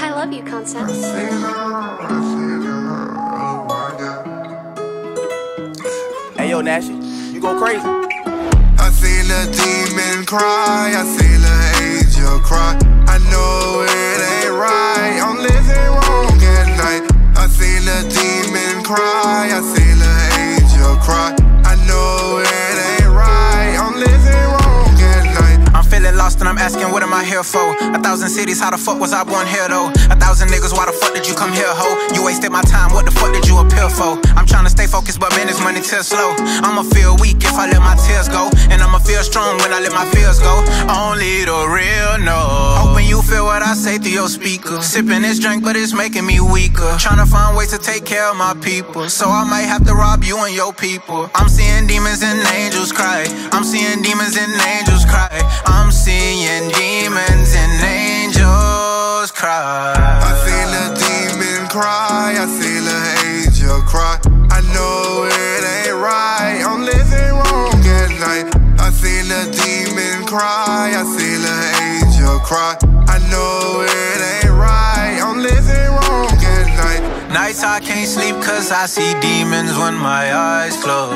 I love you, concept. Hey, yo, Nashi, you go crazy. I seen the demon cry, I seen the angel cry. I'm asking what am I here for? A thousand cities, how the fuck was I born here though? A thousand niggas, why the fuck did you come here, ho? You wasted my time, what the fuck did you appeal for? I'm trying to stay focused, but man, this money too slow. I'ma feel weak if I let my tears go, and I'ma feel strong when I let my fears go. Only the real know. Feel what I say through your speaker. Sipping this drink, but it's making me weaker. Trying to find ways to take care of my people, so I might have to rob you and your people. I'm seeing demons and angels cry. I'm seeing demons and angels cry. I'm seeing demons and angels cry. I seen a demon cry, I seen an angel cry. I know it ain't right, I'm living wrong at night. I seen a demon cry, I seen an angel cry. Nights I can't sleep cause I see demons when my eyes close.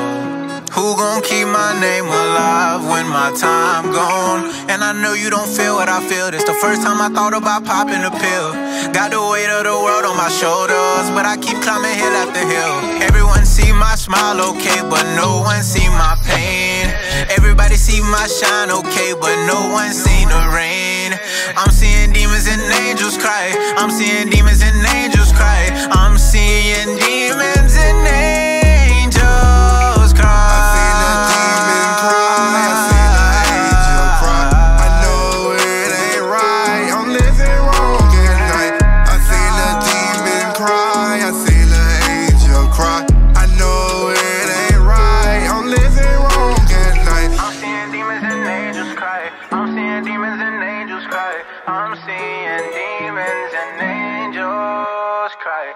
Who gon' keep my name alive when my time gone? And I know you don't feel what I feel. This the first time I thought about popping a pill. Got the weight of the world on my shoulders, but I keep climbing hill after hill. Everyone see my smile okay, but no one see my pain. Everybody see my shine okay, but no one seen the rain. I'm seeing demons and angels cry. I'm seeing demons and I'm seeing demons and angels cry.